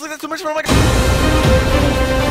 just like that too much for my.